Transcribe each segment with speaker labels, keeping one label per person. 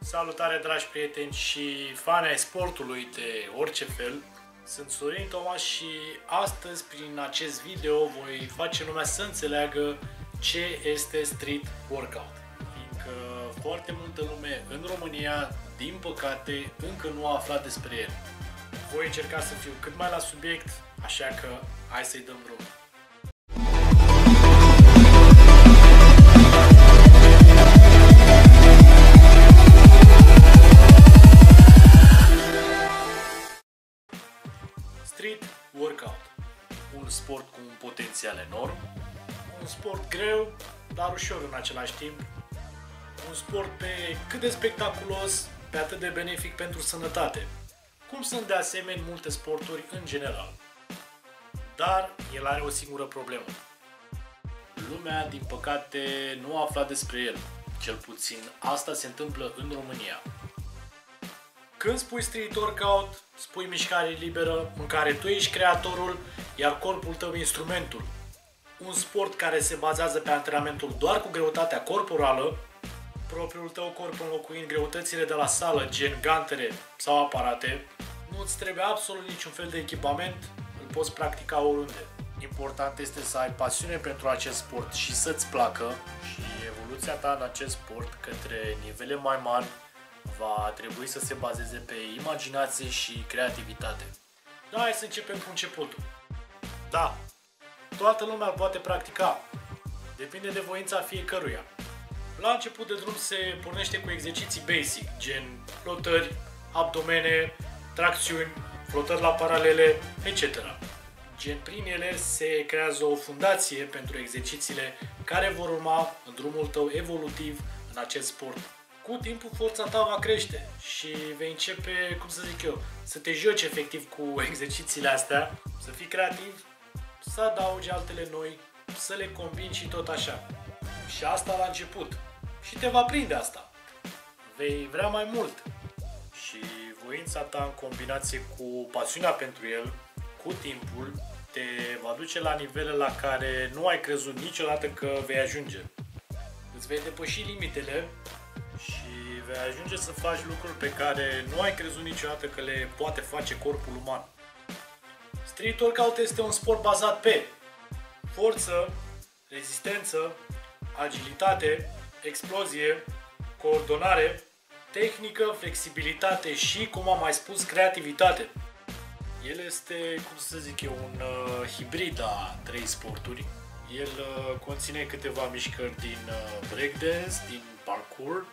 Speaker 1: Salutare dragi prieteni și fani ai sportului de orice fel. Sunt Sorin Tomaș și astăzi prin acest video voi face lumea să înțeleagă ce este street workout. Fiindcă foarte multă lume în România, din păcate, încă nu a aflat despre el. Voi încerca să fiu cât mai la subiect, așa că hai să-i dăm drum. Street workout. Un sport cu un potențial enorm, un sport greu, dar ușor în același timp, un sport pe cât de spectaculos, pe atât de benefic pentru sănătate, cum sunt de asemenea multe sporturi în general. Dar el are o singură problemă. Lumea, din păcate, nu a aflat despre el. Cel puțin asta se întâmplă în România. Când spui street workout, spui mișcare liberă în care tu ești creatorul, iar corpul tău instrumentul. Un sport care se bazează pe antrenamentul doar cu greutatea corporală, propriul tău corp înlocuind greutățile de la sală, gen gantere sau aparate, nu îți trebuie absolut niciun fel de echipament, îl poți practica oriunde. Important este să ai pasiune pentru acest sport și să-ți placă și evoluția ta în acest sport către nivele mai mari va trebui să se bazeze pe imaginație și creativitate. Da, hai să începem cu începutul. Da, toată lumea îl poate practica. Depinde de voința fiecăruia. La început de drum se pornește cu exerciții basic, gen flotări, abdomene, tracțiuni, flotări la paralele, etc. Gen prin ele se creează o fundație pentru exercițiile care vor urma în drumul tău evolutiv în acest sport cu timpul forța ta va crește și vei începe, cum să zic eu, să te joci efectiv cu exercițiile astea, să fii creativ, să adaugi altele noi, să le combini și tot așa. Și asta la început. Și te va prinde asta. Vei vrea mai mult. Și voința ta în combinație cu pasiunea pentru el, cu timpul, te va duce la nivele la care nu ai crezut niciodată că vei ajunge. Îți vei depăși limitele și vei ajunge să faci lucruri pe care nu ai crezut niciodată că le poate face corpul uman. Street workout este un sport bazat pe forță, rezistență, agilitate, explozie, coordonare, tehnică, flexibilitate și, cum am mai spus, creativitate. El este, cum să zic eu, un uh, hibrid a trei sporturi. El uh, conține câteva mișcări din uh, breakdance, din parkour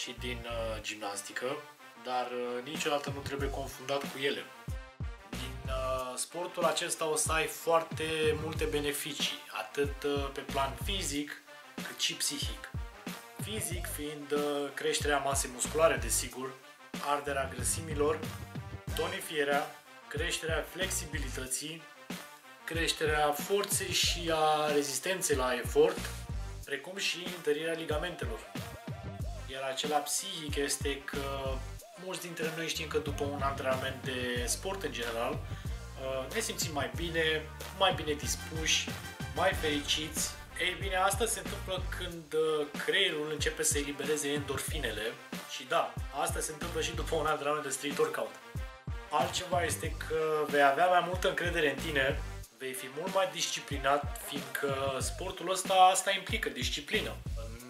Speaker 1: și din uh, gimnastică, dar uh, niciodată nu trebuie confundat cu ele. Din uh, sportul acesta o să ai foarte multe beneficii, atât uh, pe plan fizic cât și psihic. Fizic fiind uh, creșterea masei musculare, desigur, arderea grăsimilor, tonifierea, creșterea flexibilității, creșterea forței și a rezistenței la efort, precum și întărirea ligamentelor. Iar acela psihic este că mulți dintre noi știm că după un antrenament de sport în general, uh, ne simțim mai bine, mai bine dispuși, mai fericiți. Ei bine, asta se întâmplă când uh, creierul începe să elibereze endorfinele și da, asta se întâmplă și după un antrenament de street workout. Altceva este că vei avea mai multă încredere în tine, vei fi mult mai disciplinat, fiindcă sportul ăsta asta implică disciplină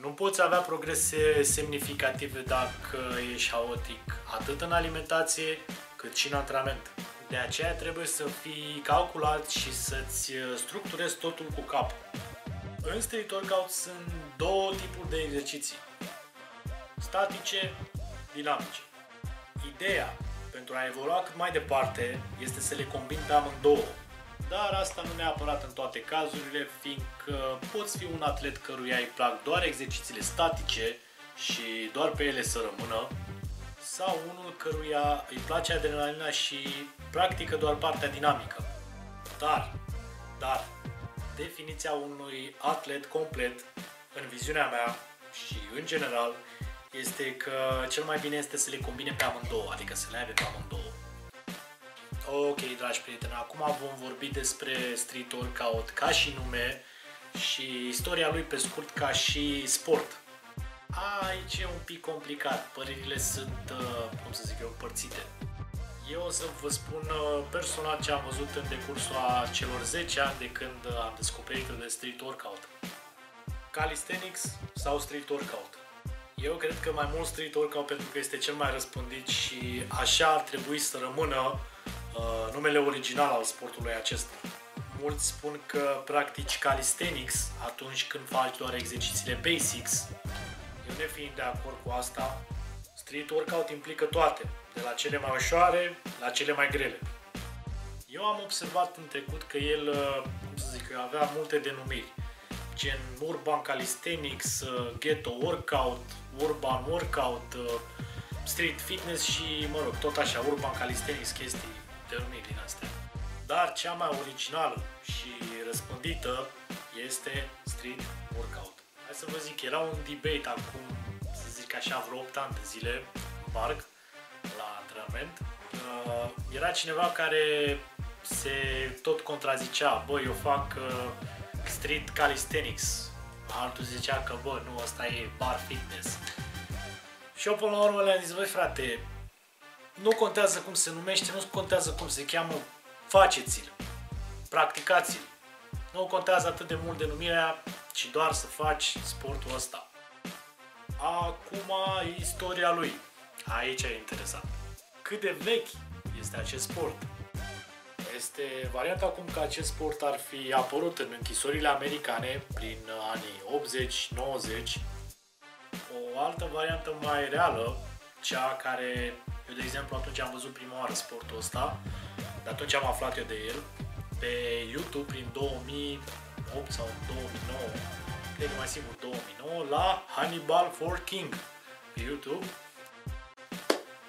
Speaker 1: nu poți avea progrese semnificative dacă ești haotic, atât în alimentație cât și în antrenament. De aceea trebuie să fii calculat și să-ți structurezi totul cu cap. În street workout sunt două tipuri de exerciții. Statice, dinamice. Ideea pentru a evolua cât mai departe este să le combini pe amândouă dar asta nu neapărat în toate cazurile, fiindcă poți fi un atlet căruia îi plac doar exercițiile statice și doar pe ele să rămână, sau unul căruia îi place adrenalina și practică doar partea dinamică. Dar, dar, definiția unui atlet complet, în viziunea mea și în general, este că cel mai bine este să le combine pe amândouă, adică să le aibă pe amândouă. Ok, dragi prieteni, acum vom vorbi despre street workout ca și nume și istoria lui pe scurt ca și sport. Aici e un pic complicat, părerile sunt, uh, cum să zic eu, împărțite. Eu o să vă spun uh, personal ce am văzut în decursul a celor 10 ani de când am descoperit de street workout. Calisthenics sau street workout. Eu cred că mai mult street workout pentru că este cel mai răspândit și așa ar trebui să rămână uh, numele original al sportului acesta. Mulți spun că practici calisthenics atunci când faci doar exercițiile basics. Eu ne fiind de acord cu asta, street workout implică toate, de la cele mai ușoare la cele mai grele. Eu am observat în trecut că el, uh, cum să zic, avea multe denumiri, gen Urban Calisthenics, uh, Ghetto Workout, Urban Workout, uh, Street Fitness și, mă rog, tot așa, Urban Calisthenics, chestii, denumiri din astea. Dar cea mai originală și răspândită este Street Workout. Hai să vă zic, era un debate acum, să zic așa, vreo 8 ani de zile în parc, la antrenament. Uh, era cineva care se tot contrazicea, bă, eu fac uh, street calisthenics. Altul zicea că, bă, nu, asta e bar fitness. Și eu până la urmă le-am zis, băi frate, nu contează cum se numește, nu contează cum se cheamă, faceți-l, practicați-l. Nu contează atât de mult denumirea, ci doar să faci sportul ăsta. Acum istoria lui. Aici e interesant. Cât de vechi este acest sport? Este varianta acum că acest sport ar fi apărut în închisorile americane prin anii 80-90. O altă variantă mai reală, cea care, eu de exemplu atunci am văzut prima oară sportul ăsta, de atunci am aflat eu de el, pe YouTube prin 2008 sau 2009, cred că mai sigur 2009, la Hannibal for King pe YouTube.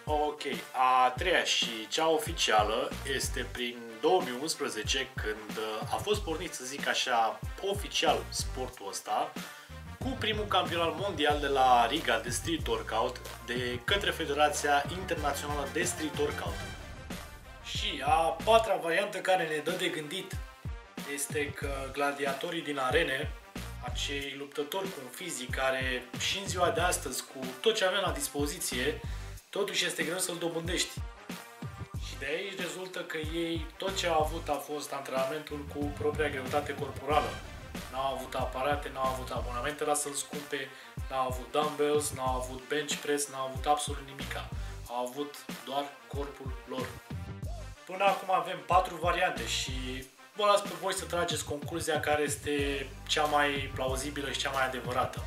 Speaker 1: Ok, a treia și cea oficială este prin 2011 când uh, a fost pornit, să zic așa, oficial sportul ăsta cu primul campionat mondial de la Riga de Street Workout de către Federația Internațională de Street Workout. Și a patra variantă care ne dă de gândit este că gladiatorii din arene, acei luptători cu un fizic care și în ziua de astăzi, cu tot ce avem la dispoziție, totuși este greu să-l dobândești. Și de aici rezultă că ei tot ce au avut a fost antrenamentul cu propria greutate corporală. N-au avut aparate, n-au avut abonamente la să-l scumpe, n-au avut dumbbells, n-au avut bench press, n-au avut absolut nimica. Au avut doar corpul lor. Până acum avem patru variante și vă las pe voi să trageți concluzia care este cea mai plauzibilă și cea mai adevărată.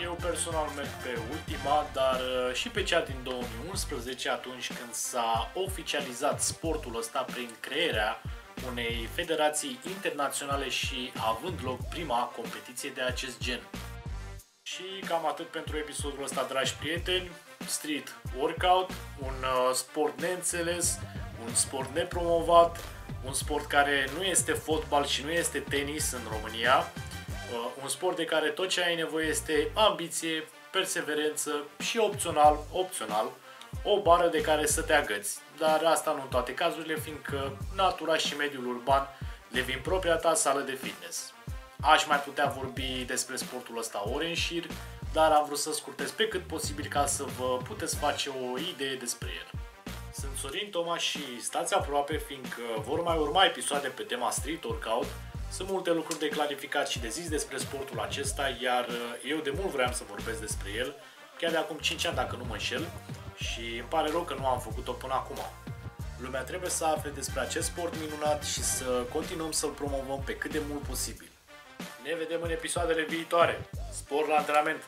Speaker 1: Eu personal merg pe ultima, dar uh, și pe cea din 2011, atunci când s-a oficializat sportul ăsta prin crearea unei federații internaționale și având loc prima competiție de acest gen. Și cam atât pentru episodul ăsta, dragi prieteni. Street Workout, un uh, sport neînțeles, un sport nepromovat, un sport care nu este fotbal și nu este tenis în România, Uh, un sport de care tot ce ai nevoie este ambiție, perseverență și opțional, opțional, o bară de care să te agăți. Dar asta nu în toate cazurile, fiindcă natura și mediul urban devin propria ta sală de fitness. Aș mai putea vorbi despre sportul ăsta ori în șir, dar am vrut să scurtez pe cât posibil ca să vă puteți face o idee despre el. Sunt Sorin Toma și stați aproape fiindcă vor mai urma episoade pe tema street workout, sunt multe lucruri de clarificat și de zis despre sportul acesta, iar uh, eu de mult vreau să vorbesc despre el, chiar de acum 5 ani dacă nu mă înșel, și îmi pare rău că nu am făcut-o până acum. Lumea trebuie să afle despre acest sport minunat și să continuăm să-l promovăm pe cât de mult posibil. Ne vedem în episoadele viitoare. Spor la antrenament!